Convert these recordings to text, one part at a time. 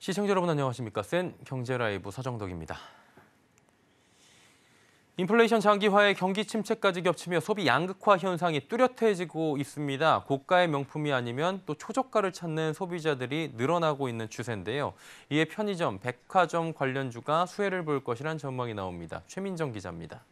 시청자 여러분 안녕하십니까? SEN 경제라이브 서정덕입니다. 인플레이션 장기화에 경기 침체까지 겹치며 소비 양극화 현상이 뚜렷해지고 있습니다. 고가의 명품이 아니면 또 초저가를 찾는 소비자들이 늘어나고 있는 추세인데요. 이에 편의점, 백화점 관련주가 수혜를 볼 것이란 전망이 나옵니다. 최민정 기자입니다.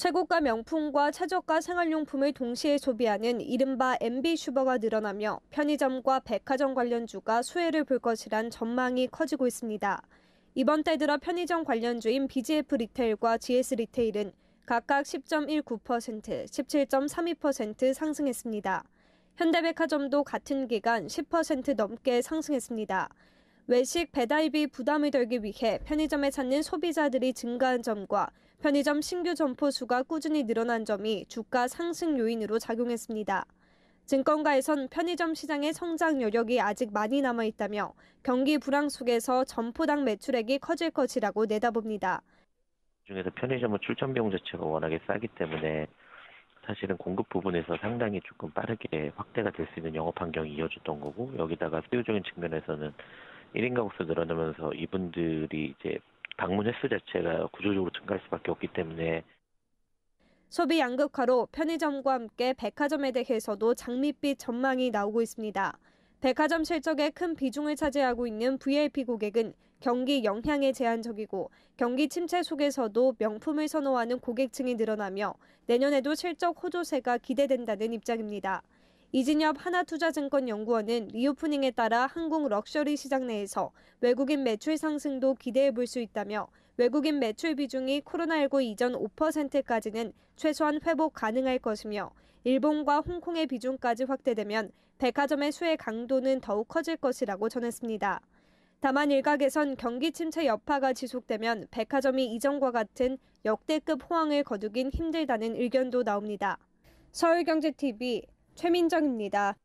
최고가 명품과 최저가 생활용품을 동시에 소비하는 이른바 ambisumer가 늘어나며 편의점과 백화점 관련주가 수혜를 볼 것이란 전망이 커지고 있습니다. 이번 달 들어 편의점 관련주인 BGF 리테일과 GS 리테일은 각각 10.19%, 17.32% 상승했습니다. 현대백화점도 같은 기간 10% 넘게 상승했습니다. 외식 배달비 부담을 덜기 위해 편의점에 찾는 소비자들이 증가한 점과 편의점 신규 점포 수가 꾸준히 늘어난 점이 주가 상승 요인으로 작용했습니다. 증권가에선 편의점 시장의 성장 여력이 아직 많이 남아 있다며 경기 불황 속에서 점포당 매출액이 커질 것이라고 내다봅니다. 중에서 편의점은 출점 비용 자체가 워낙에 싸기 때문에 사실은 공급 부분에서 상당히 조금 빠르게 확대가 될 수 있는 영업 환경이 이어졌던 거고 여기다가 수요적인 측면에서는 1인 가구수 늘어나면서 이분들이 이제 방문 횟수 자체가 구조적으로 증가할 수밖에 없기 때문에 소비 양극화로 편의점과 함께 백화점에 대해서도 장밋빛 전망이 나오고 있습니다. 백화점 실적에 큰 비중을 차지하고 있는 VIP 고객은 경기 영향에 제한적이고 경기 침체 속에서도 명품을 선호하는 고객층이 늘어나며 내년에도 실적 호조세가 기대된다는 입장입니다. 이진엽 하나투자증권 연구원은 reopening에 따라 한국 럭셔리 시장 내에서 외국인 매출 상승도 기대해 볼 수 있다며 외국인 매출 비중이 코로나19 이전 5%까지는 최소한 회복 가능할 것이며 일본과 홍콩의 비중까지 확대되면 백화점의 수혜 강도는 더욱 커질 것이라고 전했습니다. 다만 일각에선 경기 침체 여파가 지속되면 백화점이 이전과 같은 역대급 호황을 거두긴 힘들다는 의견도 나옵니다. 서울경제TV 최민정입니다.